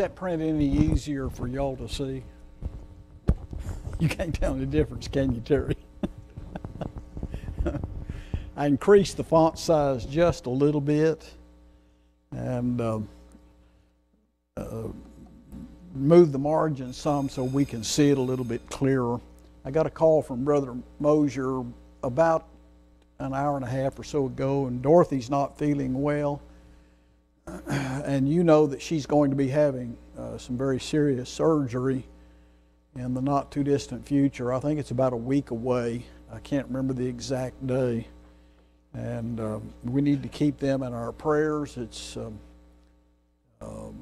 that print any easier for y'all to see? You can't tell the difference, can you, Terry? I increased the font size just a little bit and um, uh, moved the margin some so we can see it a little bit clearer. I got a call from Brother Mosier about an hour and a half or so ago, and Dorothy's not feeling well. And you know that she's going to be having uh, some very serious surgery in the not too distant future. I think it's about a week away. I can't remember the exact day. And um, we need to keep them in our prayers. It's, um, um,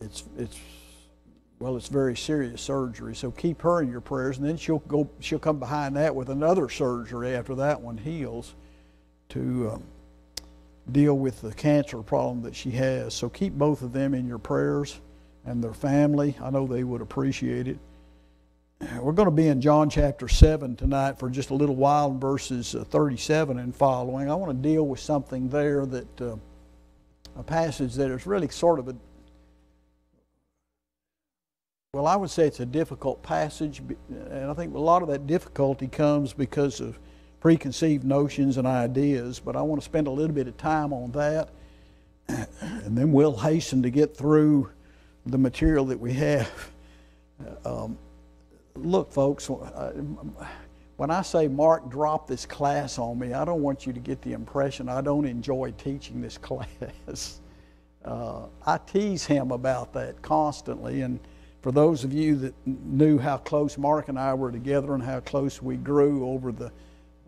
it's, it's, well, it's very serious surgery. So keep her in your prayers. And then she'll go, she'll come behind that with another surgery after that one heals to um, deal with the cancer problem that she has. So keep both of them in your prayers and their family. I know they would appreciate it. We're going to be in John chapter 7 tonight for just a little while, verses uh, 37 and following. I want to deal with something there that uh, a passage that is really sort of a well, I would say it's a difficult passage, and I think a lot of that difficulty comes because of preconceived notions and ideas. But I want to spend a little bit of time on that, and then we'll hasten to get through the material that we have. Um, look, folks, when I say Mark dropped this class on me, I don't want you to get the impression I don't enjoy teaching this class. Uh, I tease him about that constantly. And for those of you that knew how close Mark and I were together and how close we grew over the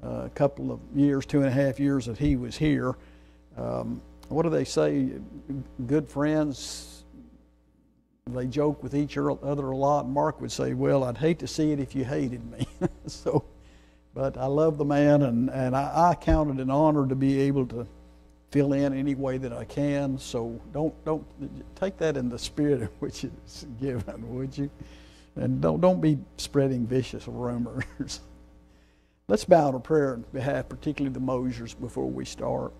uh, couple of years, two and a half years that he was here, um, what do they say? Good friends they joke with each other a lot. Mark would say, Well, I'd hate to see it if you hated me. so, but I love the man, and, and I, I count it an honor to be able to fill in any way that I can. So don't don't take that in the spirit in which it's given, would you? And don't don't be spreading vicious rumors. Let's bow to prayer on behalf, particularly the Mosiers, before we start.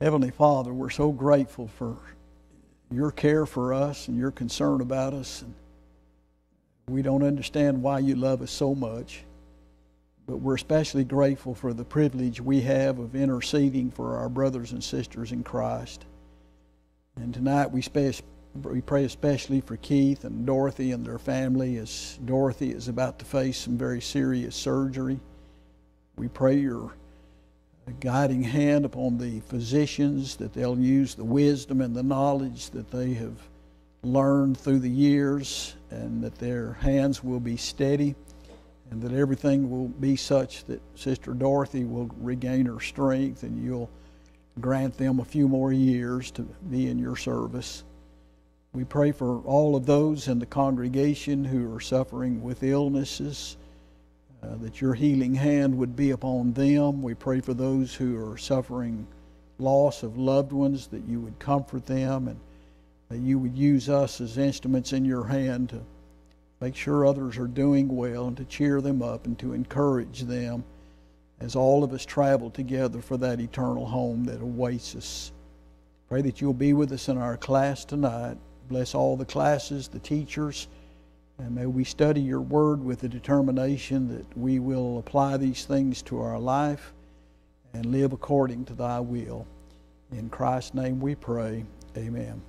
Heavenly Father, we're so grateful for your care for us and your concern about us. And we don't understand why you love us so much, but we're especially grateful for the privilege we have of interceding for our brothers and sisters in Christ. And tonight we, we pray especially for Keith and Dorothy and their family as Dorothy is about to face some very serious surgery. We pray your guiding hand upon the physicians, that they'll use the wisdom and the knowledge that they have learned through the years, and that their hands will be steady, and that everything will be such that Sister Dorothy will regain her strength, and you'll grant them a few more years to be in your service. We pray for all of those in the congregation who are suffering with illnesses uh, that your healing hand would be upon them. We pray for those who are suffering loss of loved ones, that you would comfort them and that you would use us as instruments in your hand to make sure others are doing well and to cheer them up and to encourage them as all of us travel together for that eternal home that awaits us. Pray that you'll be with us in our class tonight. Bless all the classes, the teachers, and may we study your word with the determination that we will apply these things to our life and live according to thy will. In Christ's name we pray. Amen.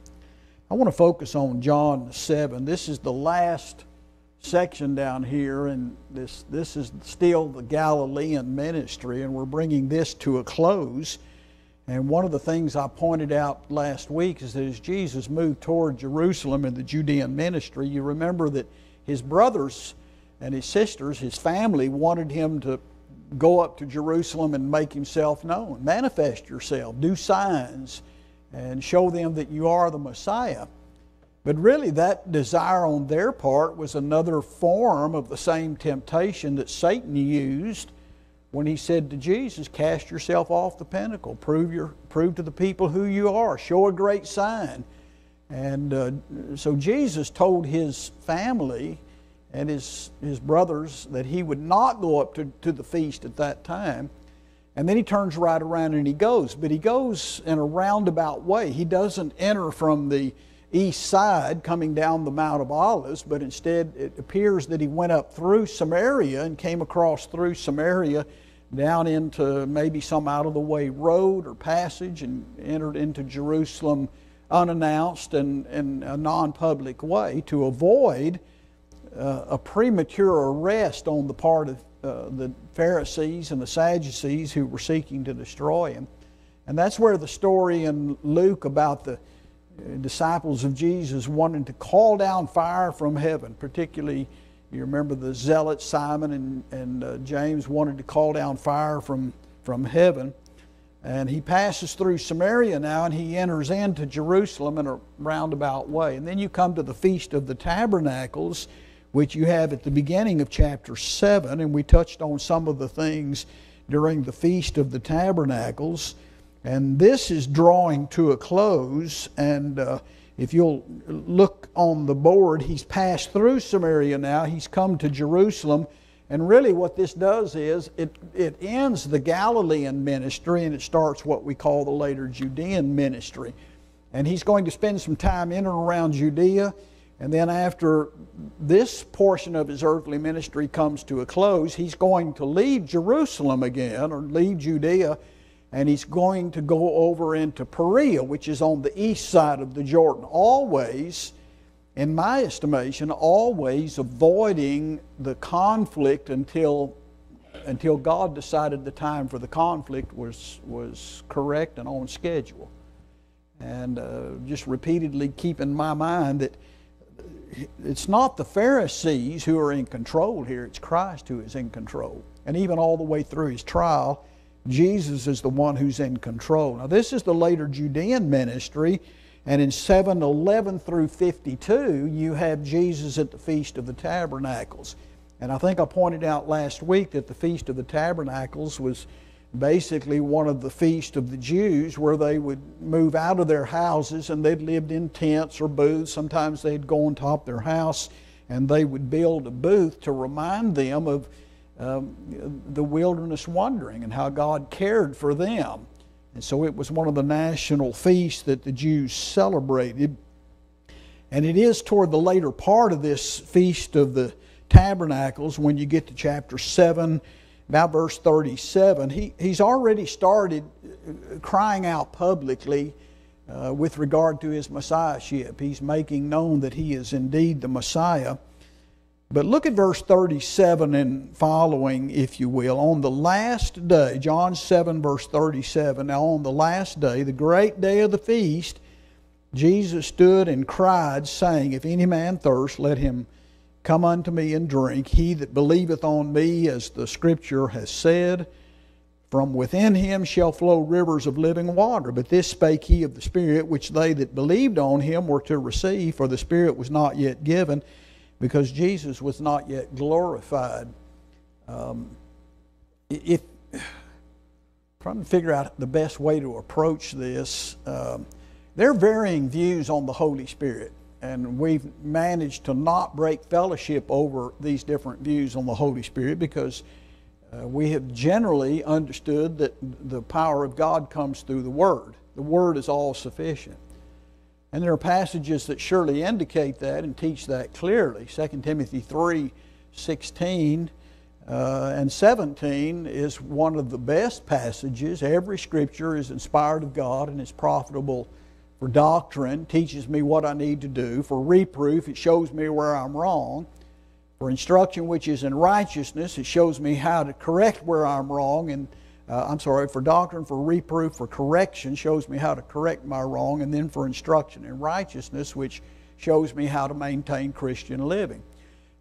I want to focus on John 7. This is the last section down here, and this, this is still the Galilean ministry, and we're bringing this to a close. And one of the things I pointed out last week is that as Jesus moved toward Jerusalem in the Judean ministry, you remember that his brothers and his sisters, his family, wanted him to go up to Jerusalem and make himself known, manifest yourself, do signs, and show them that you are the Messiah. But really, that desire on their part was another form of the same temptation that Satan used when he said to Jesus, Cast yourself off the pinnacle, prove, your, prove to the people who you are, show a great sign. And uh, so Jesus told his family and his, his brothers that he would not go up to, to the feast at that time. And then he turns right around and he goes. But he goes in a roundabout way. He doesn't enter from the east side coming down the Mount of Olives, but instead it appears that he went up through Samaria and came across through Samaria down into maybe some out of the way road or passage and entered into Jerusalem unannounced and in a non public way to avoid uh, a premature arrest on the part of uh, the Pharisees and the Sadducees who were seeking to destroy him. And that's where the story in Luke about the uh, disciples of Jesus wanting to call down fire from heaven, particularly you remember the zealot Simon and, and uh, James wanted to call down fire from, from heaven. And he passes through Samaria now and he enters into Jerusalem in a roundabout way. And then you come to the Feast of the Tabernacles, which you have at the beginning of chapter 7. And we touched on some of the things during the Feast of the Tabernacles. And this is drawing to a close. And uh, if you'll look on the board, he's passed through Samaria now. He's come to Jerusalem. And really, what this does is it, it ends the Galilean ministry and it starts what we call the later Judean ministry. And he's going to spend some time in and around Judea. And then, after this portion of his earthly ministry comes to a close, he's going to leave Jerusalem again or leave Judea and he's going to go over into Perea, which is on the east side of the Jordan. Always, in my estimation, always avoiding the conflict until, until God decided the time for the conflict was, was correct and on schedule. And uh, just repeatedly keep in my mind that it's not the Pharisees who are in control here, it's Christ who is in control. And even all the way through his trial, Jesus is the one who's in control. Now, this is the later Judean ministry, and in 711 through 52, you have Jesus at the Feast of the Tabernacles. And I think I pointed out last week that the Feast of the Tabernacles was basically one of the feasts of the Jews where they would move out of their houses and they'd lived in tents or booths. Sometimes they'd go on top their house and they would build a booth to remind them of um, the wilderness wandering and how God cared for them. And so it was one of the national feasts that the Jews celebrated. And it is toward the later part of this Feast of the Tabernacles, when you get to chapter 7, about verse 37, he, he's already started uh, crying out publicly uh, with regard to his Messiahship. He's making known that he is indeed the Messiah. But look at verse 37 and following, if you will. On the last day, John 7, verse 37, now on the last day, the great day of the feast, Jesus stood and cried, saying, If any man thirst, let him come unto me and drink. He that believeth on me, as the scripture has said, from within him shall flow rivers of living water. But this spake he of the Spirit, which they that believed on him were to receive, for the Spirit was not yet given because Jesus was not yet glorified. Um, if trying to figure out the best way to approach this, um, there are varying views on the Holy Spirit, and we've managed to not break fellowship over these different views on the Holy Spirit because uh, we have generally understood that the power of God comes through the Word. The Word is all sufficient. And there are passages that surely indicate that and teach that clearly. 2 Timothy 3 16 uh, and 17 is one of the best passages. Every scripture is inspired of God and is profitable for doctrine, teaches me what I need to do. For reproof, it shows me where I'm wrong. For instruction, which is in righteousness, it shows me how to correct where I'm wrong and uh, I'm sorry, for doctrine, for reproof, for correction, shows me how to correct my wrong, and then for instruction in righteousness, which shows me how to maintain Christian living.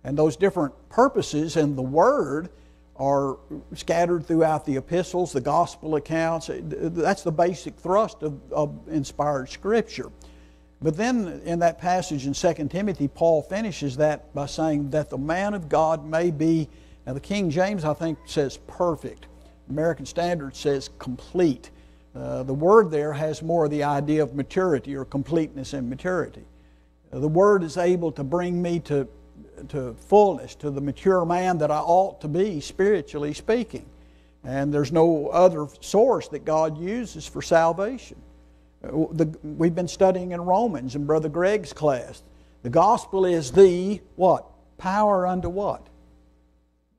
And those different purposes in the Word are scattered throughout the epistles, the gospel accounts. That's the basic thrust of, of inspired Scripture. But then in that passage in 2 Timothy, Paul finishes that by saying that the man of God may be, now the King James, I think, says perfect American Standard says complete. Uh, the word there has more of the idea of maturity or completeness and maturity. Uh, the word is able to bring me to, to fullness, to the mature man that I ought to be, spiritually speaking. And there's no other source that God uses for salvation. Uh, the, we've been studying in Romans in Brother Greg's class. The gospel is the what? Power unto what?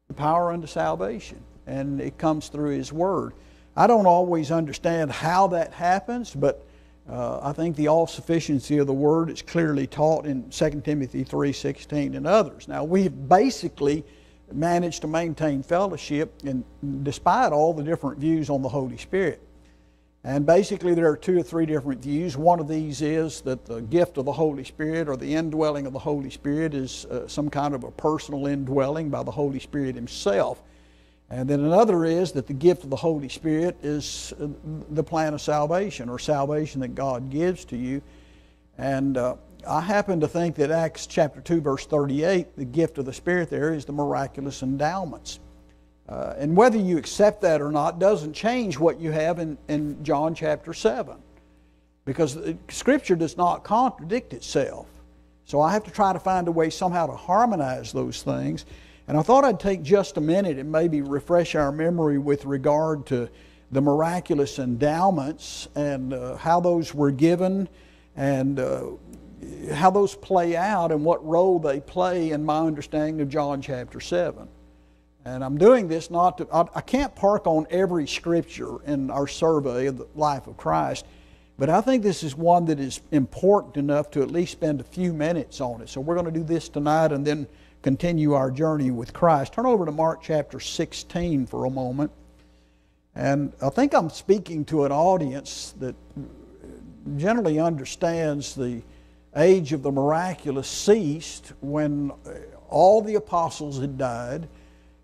The power unto salvation. And it comes through His Word. I don't always understand how that happens, but uh, I think the all sufficiency of the Word is clearly taught in 2 Timothy 3.16 and others. Now, we've basically managed to maintain fellowship in, despite all the different views on the Holy Spirit. And basically, there are two or three different views. One of these is that the gift of the Holy Spirit or the indwelling of the Holy Spirit is uh, some kind of a personal indwelling by the Holy Spirit Himself. And then another is that the gift of the Holy Spirit is uh, the plan of salvation or salvation that God gives to you. And uh, I happen to think that Acts chapter 2, verse 38, the gift of the Spirit there is the miraculous endowments. Uh, and whether you accept that or not doesn't change what you have in, in John chapter 7. Because Scripture does not contradict itself. So I have to try to find a way somehow to harmonize those things. And I thought I'd take just a minute and maybe refresh our memory with regard to the miraculous endowments and uh, how those were given and uh, how those play out and what role they play in my understanding of John chapter 7. And I'm doing this not to, I, I can't park on every scripture in our survey of the life of Christ, but I think this is one that is important enough to at least spend a few minutes on it. So we're going to do this tonight and then continue our journey with Christ. Turn over to Mark chapter 16 for a moment. And I think I'm speaking to an audience that generally understands the age of the miraculous ceased when all the apostles had died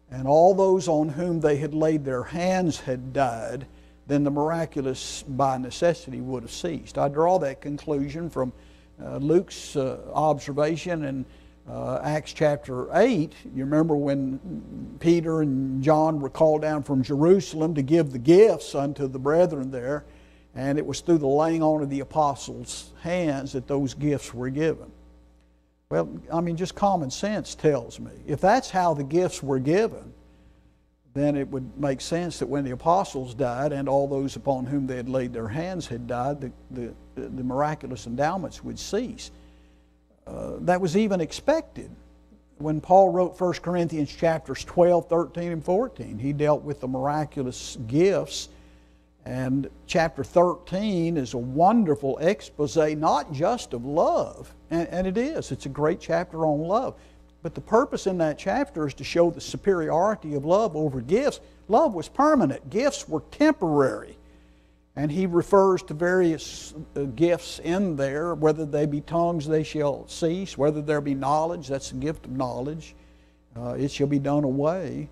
and all those on whom they had laid their hands had died, then the miraculous by necessity would have ceased. I draw that conclusion from uh, Luke's uh, observation in uh, Acts chapter 8. You remember when Peter and John were called down from Jerusalem to give the gifts unto the brethren there, and it was through the laying on of the apostles' hands that those gifts were given. Well, I mean, just common sense tells me if that's how the gifts were given, then it would make sense that when the apostles died and all those upon whom they had laid their hands had died, the, the, the miraculous endowments would cease. Uh, that was even expected. When Paul wrote 1 Corinthians chapters 12, 13, and 14, he dealt with the miraculous gifts and chapter 13 is a wonderful expose, not just of love, and, and, it is, it's a great chapter on love. But the purpose in that chapter is to show the superiority of love over gifts. Love was permanent, gifts were temporary. And he refers to various uh, gifts in there, whether they be tongues, they shall cease, whether there be knowledge, that's the gift of knowledge, uh, it shall be done away.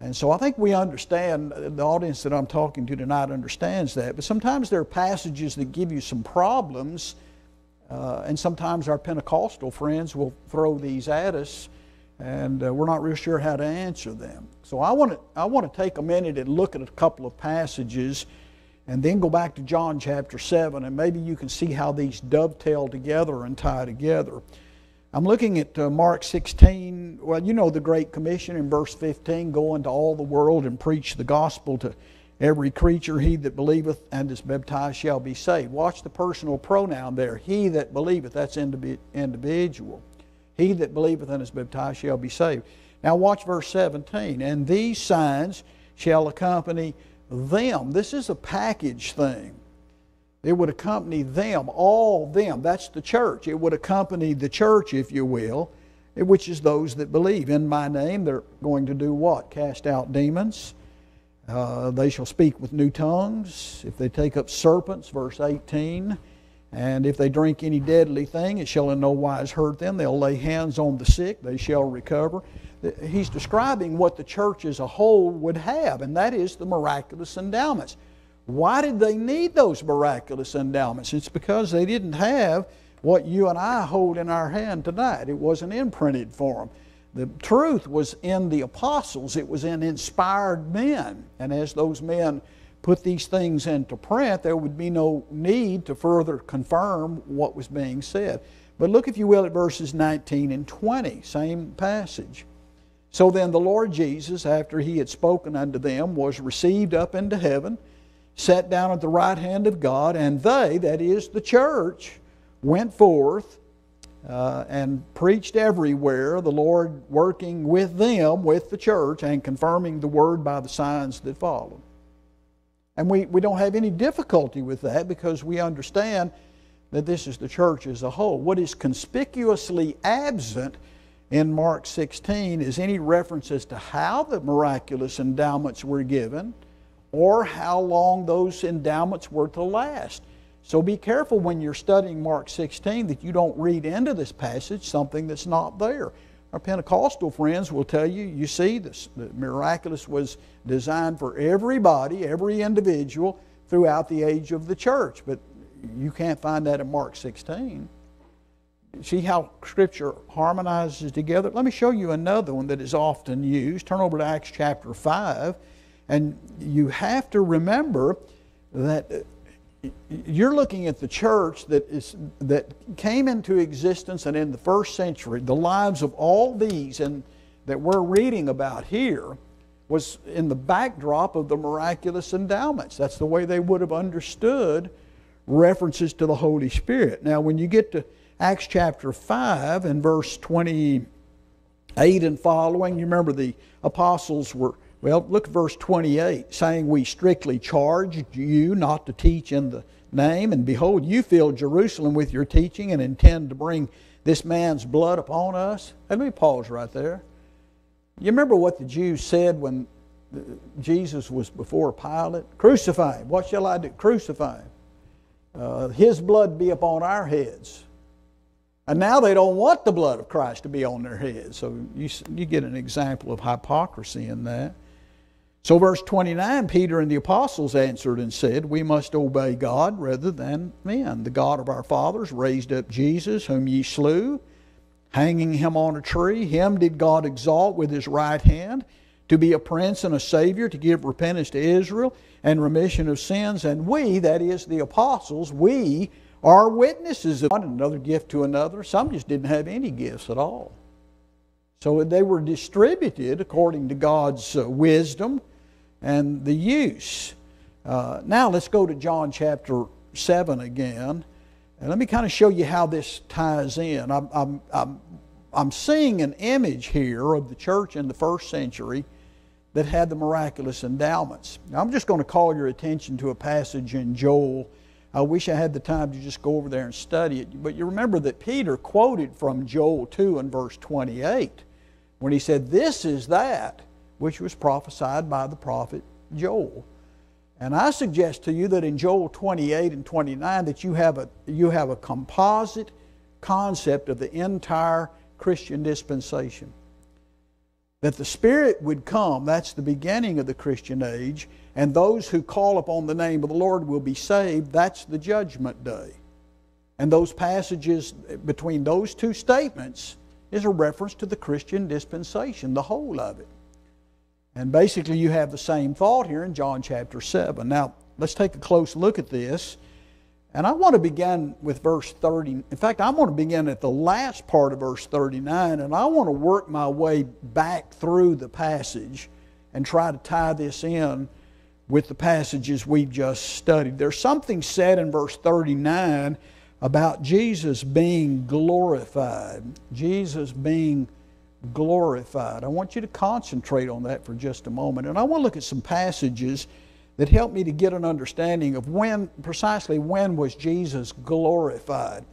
And so I think we understand, the audience that I'm talking to tonight understands that. But sometimes there are passages that give you some problems, uh, and sometimes our Pentecostal friends will throw these at us, and uh, we're not real sure how to answer them. So I want to I want to take a minute and look at a couple of passages, and then go back to John chapter seven, and maybe you can see how these dovetail together and tie together. I'm looking at uh, Mark 16. Well, you know the Great Commission in verse 15 go into all the world and preach the gospel to every creature. He that believeth and is baptized shall be saved. Watch the personal pronoun there. He that believeth, that's individual. He that believeth and is baptized shall be saved. Now, watch verse 17. And these signs shall accompany them. This is a package thing. It would accompany them, all them. That's the church. It would accompany the church, if you will, which is those that believe. In my name, they're going to do what? Cast out demons. Uh, they shall speak with new tongues. If they take up serpents, verse 18. And if they drink any deadly thing, it shall in no wise hurt them. They'll lay hands on the sick, they shall recover. He's describing what the church as a whole would have, and that is the miraculous endowments. Why did they need those miraculous endowments? It's because they didn't have what you and I hold in our hand tonight. It wasn't imprinted for them. The truth was in the apostles, it was in inspired men. And as those men put these things into print, there would be no need to further confirm what was being said. But look, if you will, at verses 19 and 20, same passage. So then the Lord Jesus, after he had spoken unto them, was received up into heaven sat down at the right hand of God, and they, that is the church, went forth uh, and preached everywhere, the Lord working with them, with the church, and confirming the word by the signs that followed. And we, we don't have any difficulty with that because we understand that this is the church as a whole. What is conspicuously absent in Mark 16 is any references to how the miraculous endowments were given or how long those endowments were to last. So be careful when you're studying Mark 16 that you don't read into this passage something that's not there. Our Pentecostal friends will tell you, you see, this, the miraculous was designed for everybody, every individual throughout the age of the church. But you can't find that in Mark 16. See how Scripture harmonizes together? Let me show you another one that is often used. Turn over to Acts chapter 5. And you have to remember that uh, you're looking at the church that is that came into existence and in the first century the lives of all these and that we're reading about here was in the backdrop of the miraculous endowments that's the way they would have understood references to the holy spirit now when you get to acts chapter 5 and verse 28 and following you remember the apostles were well, look at verse 28, saying, We strictly charge you not to teach in the name, and behold, you fill Jerusalem with your teaching and intend to bring this man's blood upon us. let me pause right there. You remember what the Jews said when Jesus was before Pilate? Crucify him. What shall I do? Crucify him. Uh, his blood be upon our heads. And now they don't want the blood of Christ to be on their heads. So you, you get an example of hypocrisy in that. So, verse 29 Peter and the apostles answered and said, We must obey God rather than men. The God of our fathers raised up Jesus, whom ye slew, hanging him on a tree. Him did God exalt with his right hand to be a prince and a savior, to give repentance to Israel and remission of sins. And we, that is the apostles, we are witnesses of one another gift to another. Some just didn't have any gifts at all. So they were distributed according to God's uh, wisdom and the use. Uh, now let's go to John chapter 7 again. And let me kind of show you how this ties in. I'm, I'm, I'm, I'm seeing an image here of the church in the first century that had the miraculous endowments. Now, I'm just going to call your attention to a passage in Joel. I wish I had the time to just go over there and study it. But you remember that Peter quoted from Joel 2 and verse 28 when he said, This is that which was prophesied by the prophet Joel. And I suggest to you that in Joel 28 and 29 that you have a, you have a composite concept of the entire Christian dispensation. That the Spirit would come, that's the beginning of the Christian age, and those who call upon the name of the Lord will be saved, that's the judgment day. And those passages between those two statements is a reference to the Christian dispensation, the whole of it. And basically, you have the same thought here in John chapter 7. Now, let's take a close look at this. And I want to begin with verse 30. In fact, I want to begin at the last part of verse 39, and I want to work my way back through the passage and try to tie this in with the passages we've just studied. There's something said in verse 39 about Jesus being glorified. Jesus being glorified. I want you to concentrate on that for just a moment. And I want to look at some passages that helped me to get an understanding of when, precisely when was Jesus glorified.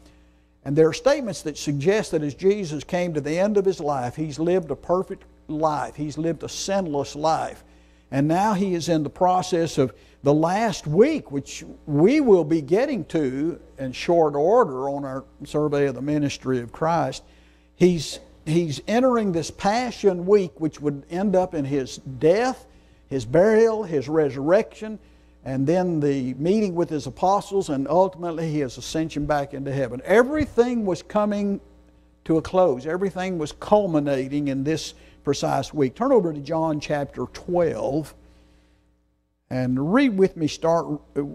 And there are statements that suggest that as Jesus came to the end of his life, he's lived a perfect life, he's lived a sinless life. And now he is in the process of the last week, which we will be getting to in short order on our survey of the ministry of Christ. He's he's entering this Passion Week, which would end up in his death, his burial, his resurrection, and then the meeting with his apostles, and ultimately his ascension back into heaven. Everything was coming to a close, everything was culminating in this precise week. Turn over to John chapter 12 and read with me, start,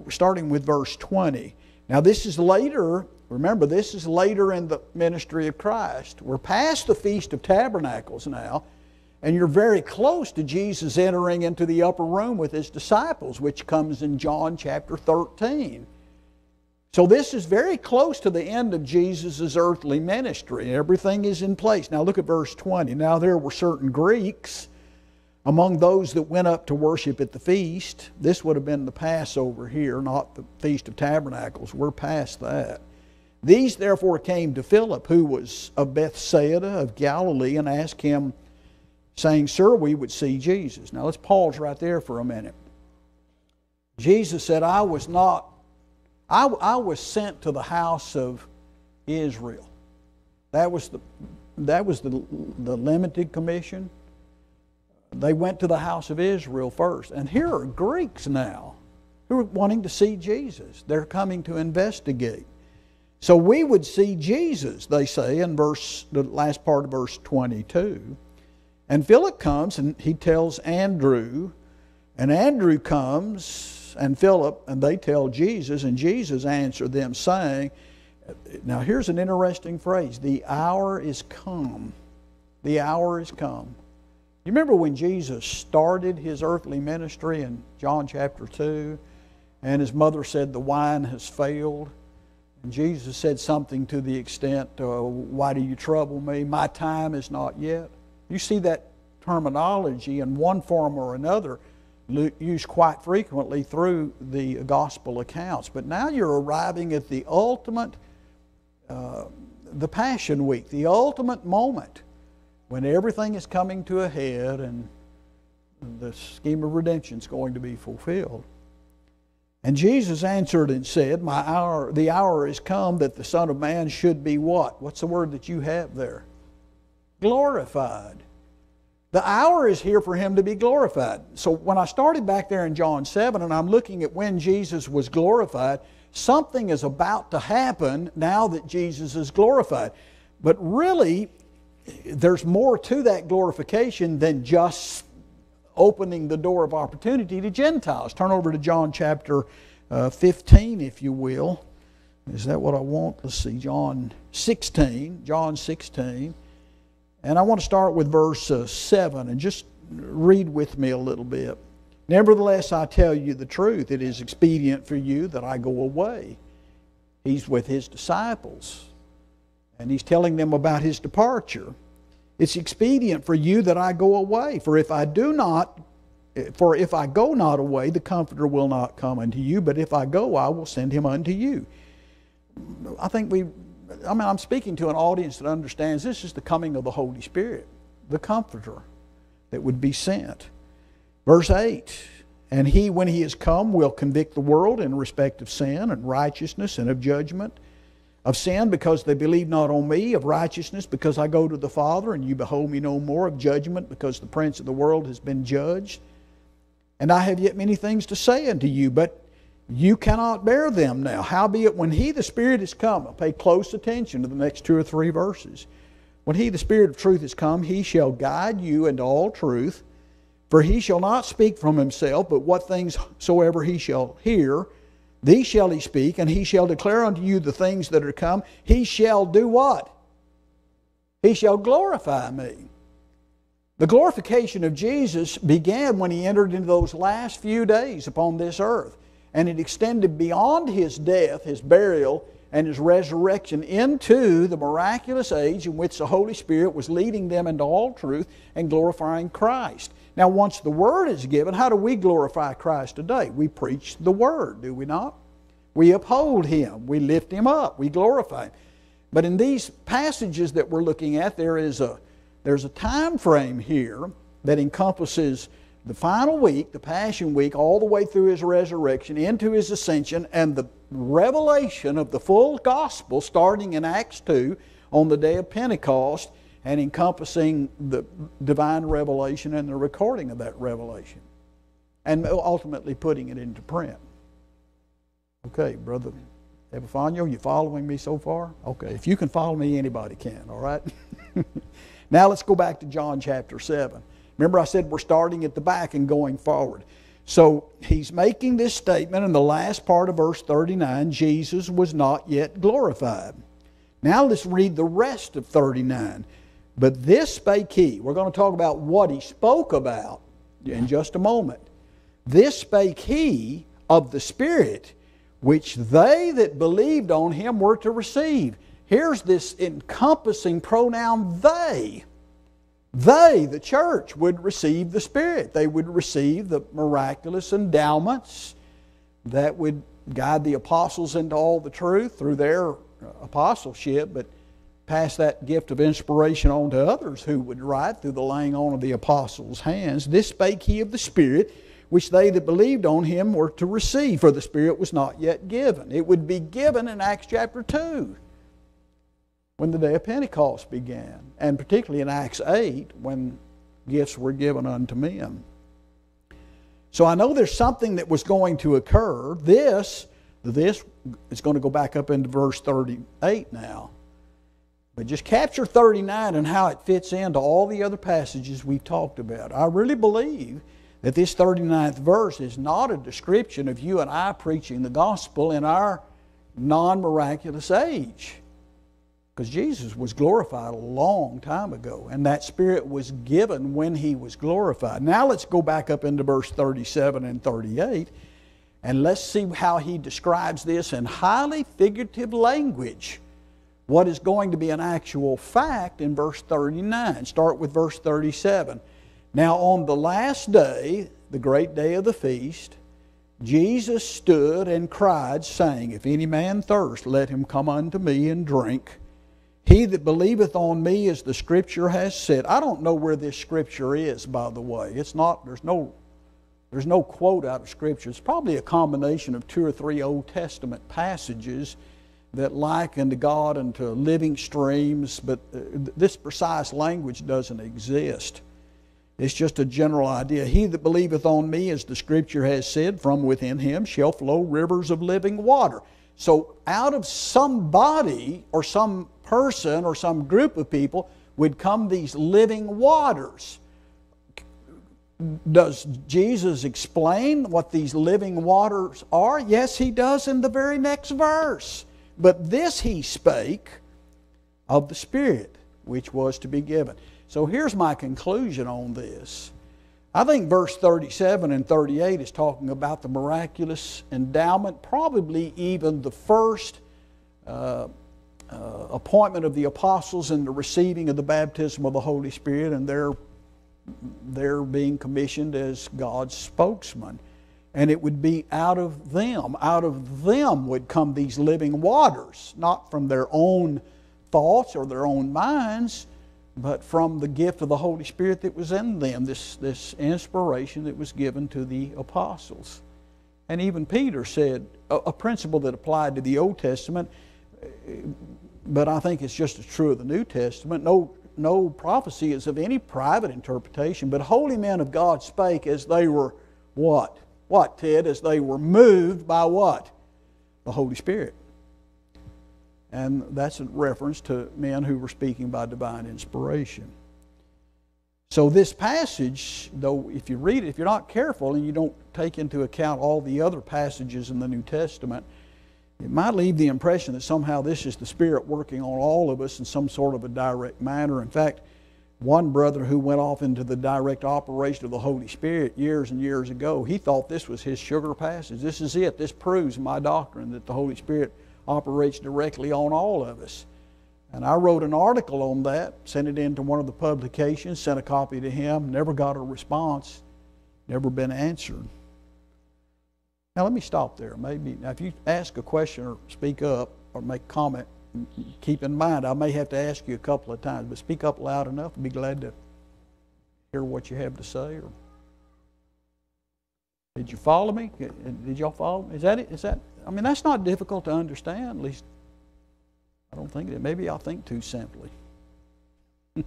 starting with verse 20. Now, this is later Remember, this is later in the ministry of Christ. We're past the Feast of Tabernacles now, And you're very close to Jesus entering into the upper room with his disciples, which comes in John chapter 13. So this is very close to the end of Jesus' earthly ministry. Everything is in place. Now look at verse 20. Now there were certain Greeks among those that went up to worship at the feast. This would have been the Passover here, not the Feast of Tabernacles. We're past that. These therefore came to Philip, who was of Bethsaida of Galilee, and asked him, saying, Sir, we would see Jesus. Now let's pause right there for a minute. Jesus said, I was not, I, I was sent to the house of Israel. That was the, that was the, the limited commission. They went to the house of Israel first. And here are Greeks now who are wanting to see Jesus. They're coming to investigate. So we would see Jesus, they say in verse the last part of verse 22. And Philip comes and he tells Andrew, and Andrew comes and Philip, and they tell Jesus, and Jesus answered them, saying, Now here's an interesting phrase the hour is come. The hour is come. You remember when Jesus started his earthly ministry in John chapter 2, and his mother said, The wine has failed? And Jesus said something to the extent, uh, Why do you trouble me? My time is not yet. You see that terminology in one form or another used quite frequently through the gospel accounts. But now you're arriving at the ultimate, uh, the Passion Week, the ultimate moment when everything is coming to a head and the scheme of redemption is going to be fulfilled. And Jesus answered and said, My hour, the hour is come that the Son of Man should be what? What's the word that you have there? Glorified. The hour is here for him to be glorified. So when I started back there in John 7 and I'm looking at when Jesus was glorified, something is about to happen now that Jesus is glorified. But really, there's more to that glorification than just opening the door of opportunity to Gentiles. Turn over to John chapter uh, 15, if you will. Is that what I want? Let's see, John 16. John 16. And I want to start with verse uh, 7 and just read with me a little bit. Nevertheless, I tell you the truth. It is expedient for you that I go away. He's with his disciples, and he's telling them about his departure. It's expedient for you that I go away. For if I do not, for if I go not away, the Comforter will not come unto you. But if I go, I will send him unto you. I think we I mean, I'm speaking to an audience that understands this is the coming of the Holy Spirit, the Comforter that would be sent. Verse 8 And he, when he is come, will convict the world in respect of sin and righteousness and of judgment. Of sin, because they believe not on me. Of righteousness, because I go to the Father, and you behold me no more. Of judgment, because the prince of the world has been judged. And I have yet many things to say unto you, but you cannot bear them now. Howbeit, when He, the Spirit, is come, pay close attention to the next two or three verses. When He, the Spirit of truth, is come, He shall guide you into all truth. For He shall not speak from Himself, but what things soever He shall hear, these shall He speak, and He shall declare unto you the things that are come. He shall do what? He shall glorify me. The glorification of Jesus began when He entered into those last few days upon this earth and it extended beyond his death, his burial, and his resurrection into the miraculous age in which the Holy Spirit was leading them into all truth and glorifying Christ. Now, once the Word is given, how do we glorify Christ today? We preach the Word, do we not? We uphold Him, we lift Him up, we glorify Him. But in these passages that we're looking at, there is a, there's a time frame here that encompasses the final week, the Passion Week, all the way through his resurrection, into his ascension, and the revelation of the full gospel starting in Acts 2 on the day of Pentecost and encompassing the divine revelation and the recording of that revelation and ultimately putting it into print. Okay, Brother Epifanio, you following me so far? Okay, if you can follow me, anybody can, all right? now let's go back to John chapter 7. Remember, I said we're starting at the back and going forward. So he's making this statement in the last part of verse 39 Jesus was not yet glorified. Now let's read the rest of 39. But this spake he. We're going to talk about what he spoke about in just a moment. This spake he of the Spirit, which they that believed on him were to receive. Here's this encompassing pronoun they. They, the church, would receive the Spirit. They would receive the miraculous endowments that would guide the apostles into all the truth through their uh, apostleship, but pass that gift of inspiration on to others who would write through the laying on of the apostles' hands. This spake he of the Spirit, which they that believed on him were to receive, for the Spirit was not yet given. It would be given in Acts chapter 2 when the day of Pentecost began, and particularly in Acts 8 when gifts were given unto men. So I know there's something that was going to occur. This, this is going to go back up into verse 38 now. But just capture 39 and how it fits into all the other passages we've talked about. I really believe that this 39th verse is not a description of you and I preaching the gospel in our non miraculous age. Because Jesus was glorified a long time ago, and that Spirit was given when He was glorified. Now let's go back up into verse 37 and 38, and let's see how He describes this in highly figurative language. What is going to be an actual fact in verse 39. Start with verse 37. Now, on the last day, the great day of the feast, Jesus stood and cried, saying, If any man thirst, let him come unto me and drink. He that believeth on me, as the scripture has said. I don't know where this scripture is, by the way. It's not, there's no, there's no quote out of scripture. It's probably a combination of two or three Old Testament passages that liken to God and to living streams, but uh, this precise language doesn't exist. It's just a general idea. He that believeth on me, as the scripture has said, from within him shall flow rivers of living water. So, out of somebody or some person or some group of people would come these living waters. Does Jesus explain what these living waters are? Yes, he does in the very next verse. But this he spake of the Spirit, which was to be given. So here's my conclusion on this. I think verse 37 and 38 is talking about the miraculous endowment, probably even the first uh, uh, appointment of the apostles and the receiving of the baptism of the Holy Spirit and their, their being commissioned as God's spokesman. And it would be out of them, out of them would come these living waters, not from their own thoughts or their own minds, but from the gift of the Holy Spirit that was in them, this, this inspiration that was given to the apostles. And even Peter said a, a principle that applied to the Old Testament, eh, but I think it's just as true of the New Testament. No, no prophecy is of any private interpretation, but holy men of God spake as they were what? What, Ted? As they were moved by what? The Holy Spirit. And that's a reference to men who were speaking by divine inspiration. So, this passage, though, if you read it, if you're not careful and you don't take into account all the other passages in the New Testament, it might leave the impression that somehow this is the Spirit working on all of us in some sort of a direct manner. In fact, one brother who went off into the direct operation of the Holy Spirit years and years ago, he thought this was his sugar passage. This is it. This proves my doctrine that the Holy Spirit operates directly on all of us. And I wrote an article on that, sent it into one of the publications, sent a copy to him, never got a response, never been answered. Now let me stop there. Maybe now if you ask a question or speak up or make comment, keep in mind I may have to ask you a couple of times, but speak up loud enough. I'd be glad to hear what you have to say. Or did you follow me? Did y'all follow me? Is that it? Is that? I mean, that's not difficult to understand. At least I don't think it. Maybe I think too simply.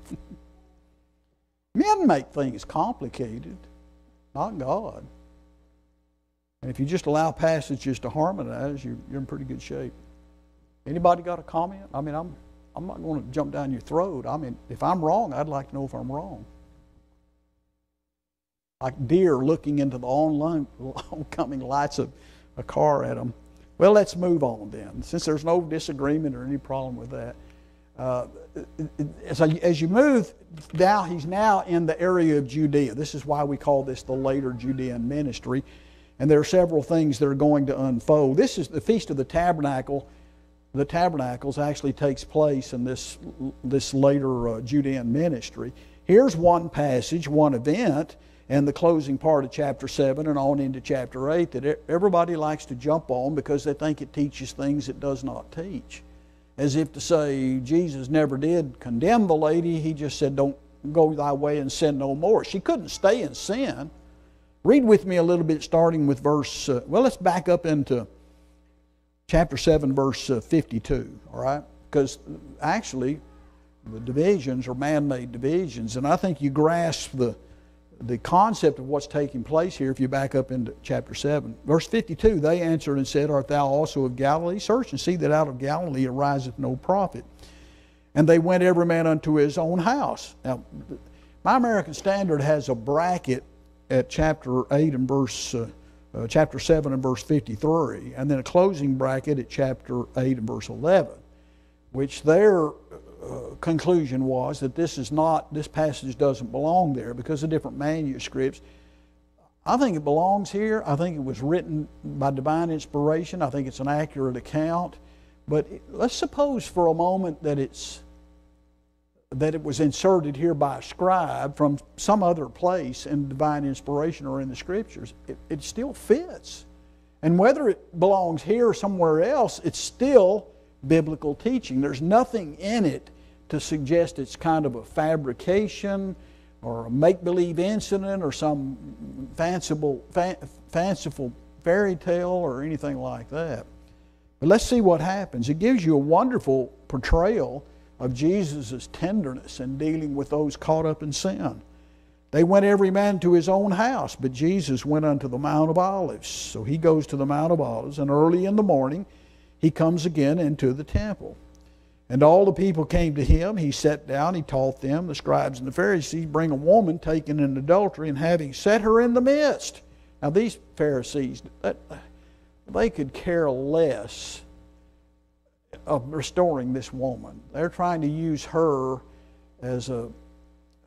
Men make things complicated, not God. And if you just allow passages to harmonize, you're, you're in pretty good shape. Anybody got a comment? I mean, I'm, I'm not going to jump down your throat. I mean, if I'm wrong, I'd like to know if I'm wrong. Like deer looking into the oncoming lights of a car at them. Well, let's move on then. Since there's no disagreement or any problem with that. Uh, as, as you move now, he's now in the area of Judea. This is why we call this the later Judean ministry. And there are several things that are going to unfold. This is the Feast of the Tabernacle. The Tabernacles actually takes place in this, this later uh, Judean ministry. Here's one passage, one event, and the closing part of chapter 7 and on into chapter 8 that everybody likes to jump on because they think it teaches things it does not teach as if to say Jesus never did condemn the lady. He just said, Don't go thy way and sin no more. She couldn't stay in sin. Read with me a little bit, starting with verse, uh, well, let's back up into chapter 7, verse uh, 52, all right? Because actually, the divisions are man made divisions, and I think you grasp the the concept of what's taking place here, if you back up into chapter 7. Verse 52 They answered and said, Art thou also of Galilee? Search and see that out of Galilee ariseth no prophet. And they went every man unto his own house. Now, my American Standard has a bracket at chapter 8 and verse. Uh, uh, chapter 7 and verse 53, and then a closing bracket at chapter 8 and verse 11, which there Uh, conclusion was that this is not this passage doesn't belong there because of different manuscripts. I think it belongs here. I think it was written by divine inspiration. I think it's an accurate account. But let's suppose for a moment that it's that it was inserted here by a scribe from some other place in divine inspiration or in the scriptures. It, it still fits. And whether it belongs here or somewhere else, it's still biblical teaching. There's nothing in it to suggest it's kind of a fabrication or a make believe incident or some fanciful, fanciful fairy tale or anything like that. But let's see what happens. It gives you a wonderful portrayal of Jesus' tenderness in dealing with those caught up in sin. They went every man to his own house, but Jesus went unto the Mount of Olives. So he goes to the Mount of Olives, and early in the morning, he comes again into the temple. And all the people came to him. He sat down, he taught them. The scribes and the Pharisees bring a woman taken in adultery and having set her in the midst. Now, these Pharisees, they could care less of restoring this woman. They're trying to use her as a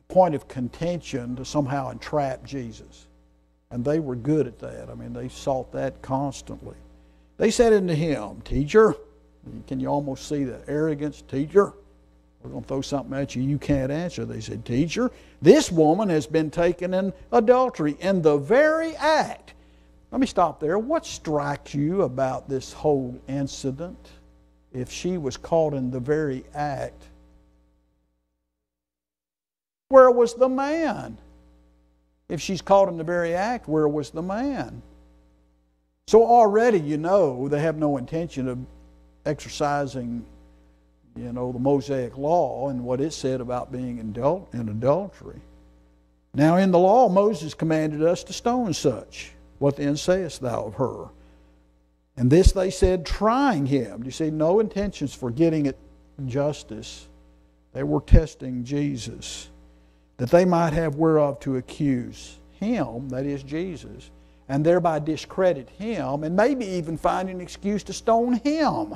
point of contention to somehow entrap Jesus. And they were good at that. I mean, they sought that constantly. They said unto him, Teacher, can you almost see the arrogance? Teacher, we're going to throw something at you you can't answer. They said, Teacher, this woman has been taken in adultery in the very act. Let me stop there. What strikes you about this whole incident if she was caught in the very act? Where was the man? If she's caught in the very act, where was the man? So already you know they have no intention of exercising, you know, the Mosaic law and what it said about being in, in adultery. Now in the law Moses commanded us to stone such. What then sayest thou of her? And this they said, trying him. You see, no intentions for getting at justice. They were testing Jesus, that they might have whereof to accuse him, that is Jesus, and thereby discredit him, and maybe even find an excuse to stone him.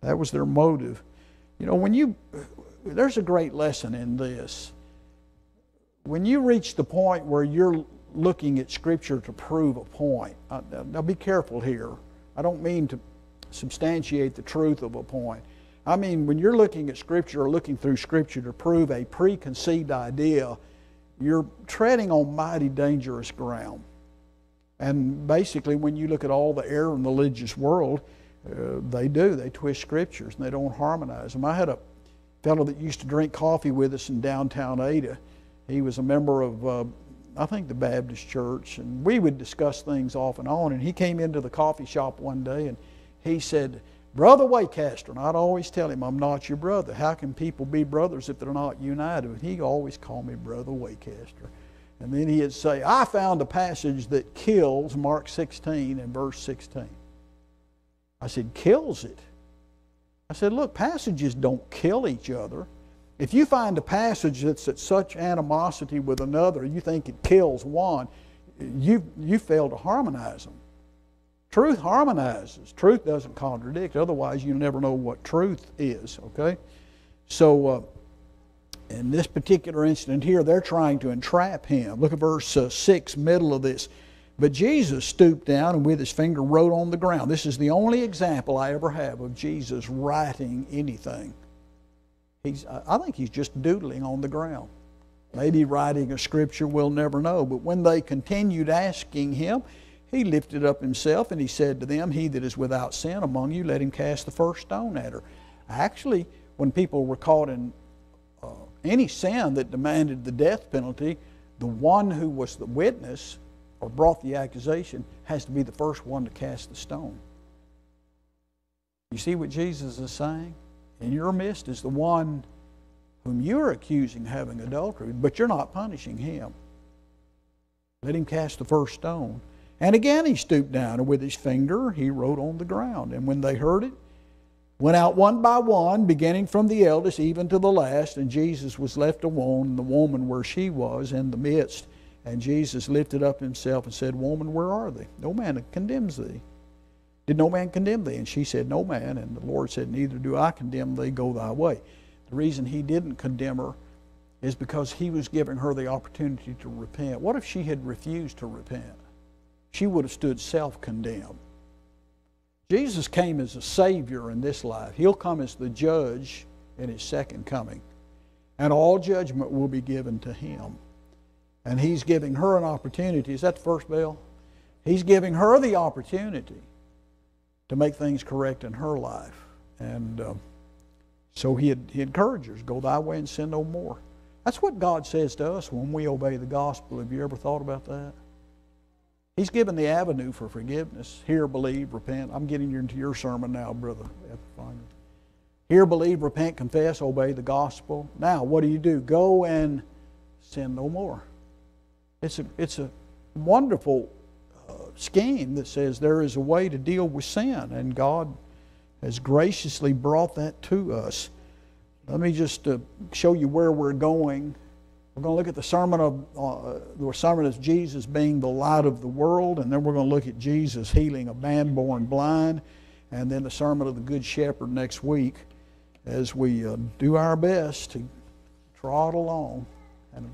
That was their motive. You know, when you, there's a great lesson in this. When you reach the point where you're looking at Scripture to prove a point, uh, now be careful here. I don't mean to substantiate the truth of a point. I mean, when you're looking at Scripture or looking through Scripture to prove a preconceived idea, you're treading on mighty dangerous ground. And basically, when you look at all the error in the religious world, uh, they do. They twist scriptures and they don't harmonize them. I had a fellow that used to drink coffee with us in downtown Ada. He was a member of, uh, I think, the Baptist church, and we would discuss things off and on. And he came into the coffee shop one day and he said, Brother Waycaster, and I'd always tell him, I'm not your brother. How can people be brothers if they're not united? And he always called me Brother Waycaster. And then he'd say, I found a passage that kills Mark 16 and verse 16. I said, kills it. I said, look, passages don't kill each other. If you find a passage that's at such animosity with another, you think it kills one, you, you fail to harmonize them. Truth harmonizes. Truth doesn't contradict. Otherwise, you never know what truth is, okay? So, uh, in this particular incident here, they're trying to entrap him. Look at verse uh, 6, middle of this. But Jesus stooped down and with his finger wrote on the ground. This is the only example I ever have of Jesus writing anything. He's, I think he's just doodling on the ground. Maybe writing a scripture, we'll never know. But when they continued asking him, he lifted up himself and he said to them, He that is without sin among you, let him cast the first stone at her. Actually, when people were caught in any sin that demanded the death penalty, the one who was the witness or brought the accusation has to be the first one to cast the stone. You see what Jesus is saying? In your midst is the one whom you're accusing of having adultery, but you're not punishing him. Let him cast the first stone. And again he stooped down, and with his finger he wrote on the ground. And when they heard it, went out one by one, beginning from the eldest even to the last, and Jesus was left alone, and the woman where she was in the midst. And Jesus lifted up himself and said, Woman, where are they? No man condemns thee. Did no man condemn thee? And she said, No man. And the Lord said, Neither do I condemn thee, go thy way. The reason he didn't condemn her is because he was giving her the opportunity to repent. What if she had refused to repent? She would have stood self condemned. Jesus came as a Savior in this life, He'll come as the judge in His second coming. And all judgment will be given to Him. And He's giving her an opportunity. Is that the first bell? He's giving her the opportunity to make things correct in her life. And uh, so he, had, he encourages, go thy way and sin no more. That's what God says to us when we obey the gospel. Have you ever thought about that? He's given the avenue for forgiveness. Hear, believe, repent. I'm getting into your sermon now, brother. Hear, believe, repent, confess, obey the gospel. Now, what do you do? Go and sin no more. It's a, it's a wonderful scheme that says there is a way to deal with sin, and God has graciously brought that to us. Let me just uh, show you where we're going. We're going to look at the sermon of uh, the sermon of Jesus being the light of the world, and then we're going to look at Jesus healing a man born blind, and then the sermon of the Good Shepherd next week as we uh, do our best to trot along.